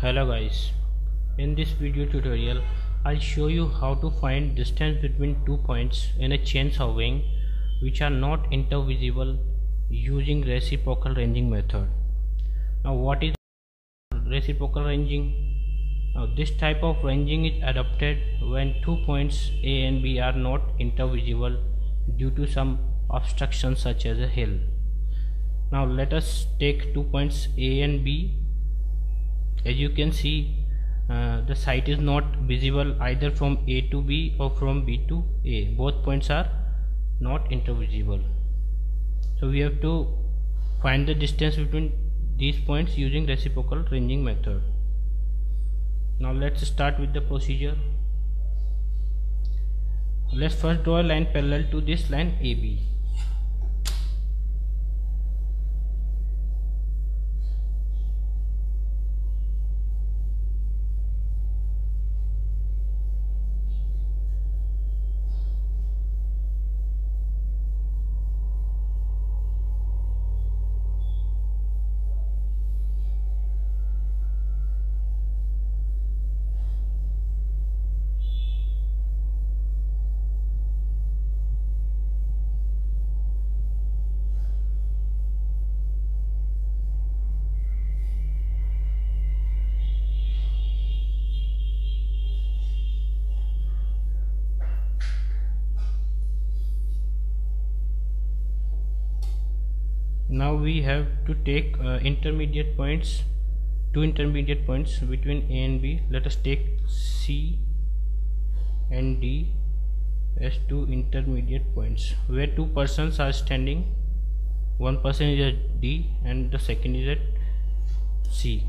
hello guys. In this video tutorial I'll show you how to find distance between two points in a chain solving which are not intervisible using reciprocal ranging method. Now what is reciprocal ranging? Now this type of ranging is adopted when two points A and B are not intervisible due to some obstruction such as a hill. Now let us take two points A and B as you can see uh, the site is not visible either from A to B or from B to A. Both points are not intervisible. So we have to find the distance between these points using reciprocal ranging method. Now let's start with the procedure. Let's first draw a line parallel to this line AB now we have to take uh, intermediate points two intermediate points between A and B. Let us take C and D as two intermediate points where two persons are standing. One person is at D and the second is at C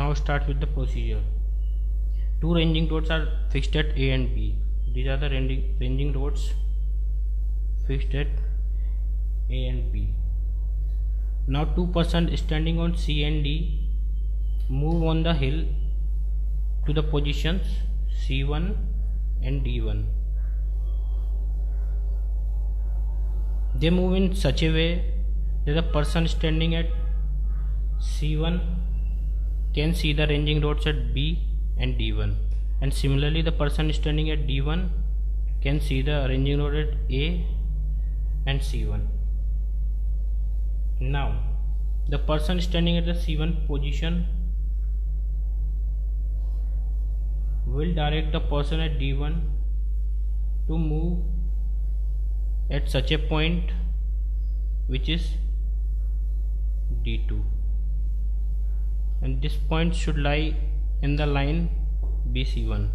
now start with the procedure. Two ranging rods are fixed at A and B. These are the ranging, ranging rods fixed at A and B. Now two person standing on C and D move on the hill to the positions C1 and D1 they move in such a way that the person standing at C1 can see the ranging rods at B and D1 and similarly the person standing at D1 can see the ranging rod at A and C1 now the person standing at the C1 position will direct the person at D1 to move at such a point which is D2 and this point should lie in the line BC1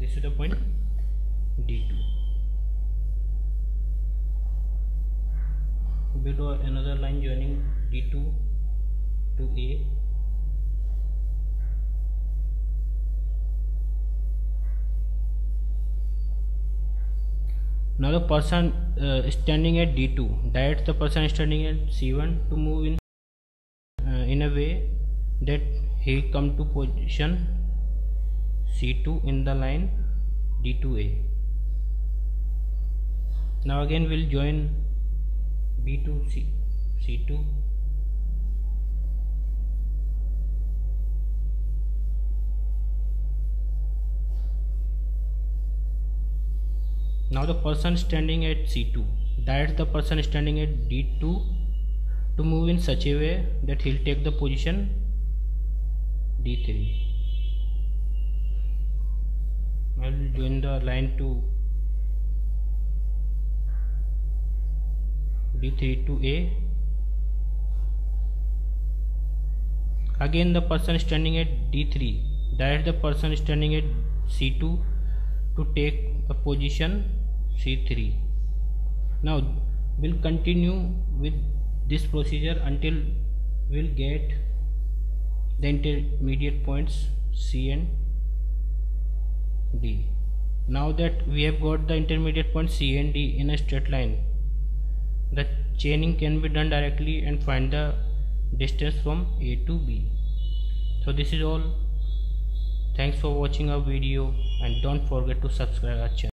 this is the point D2 below another line joining D2 to A. Now the person uh, standing at D2 directs the person standing at C1 to move in uh, in a way that he come to position C2 in the line D2A now again we'll join B2 C, C2 now the person standing at C2 that's the person standing at D2 to move in such a way that he'll take the position D3 I will join the line to D3 to A. Again the person standing at D3 direct the person standing at C2 to take a position C3 now we'll continue with this procedure until we'll get the intermediate points C and D. Now that we have got the intermediate point C and D in a straight line the chaining can be done directly and find the distance from A to B. So this is all. Thanks for watching our video and don't forget to subscribe our channel